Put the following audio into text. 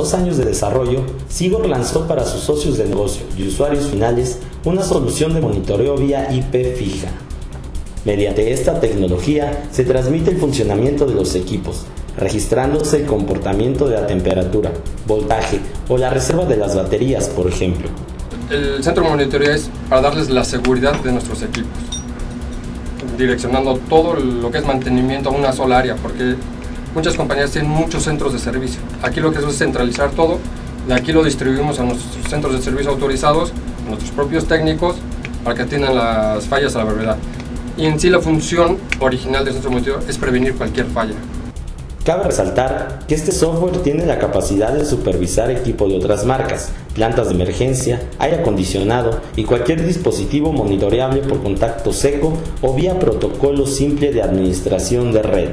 dos años de desarrollo, Sigor lanzó para sus socios de negocio y usuarios finales una solución de monitoreo vía IP fija. Mediante esta tecnología se transmite el funcionamiento de los equipos, registrándose el comportamiento de la temperatura, voltaje o la reserva de las baterías, por ejemplo. El centro de monitoreo es para darles la seguridad de nuestros equipos, direccionando todo lo que es mantenimiento a una sola área, porque muchas compañías tienen muchos centros de servicio. Aquí lo que es centralizar todo, de aquí lo distribuimos a nuestros centros de servicio autorizados, a nuestros propios técnicos, para que atiendan las fallas a la verdad. Y en sí la función original del centro monitoreo es prevenir cualquier falla. Cabe resaltar que este software tiene la capacidad de supervisar equipo de otras marcas, plantas de emergencia, aire acondicionado y cualquier dispositivo monitoreable por contacto seco o vía protocolo simple de administración de red.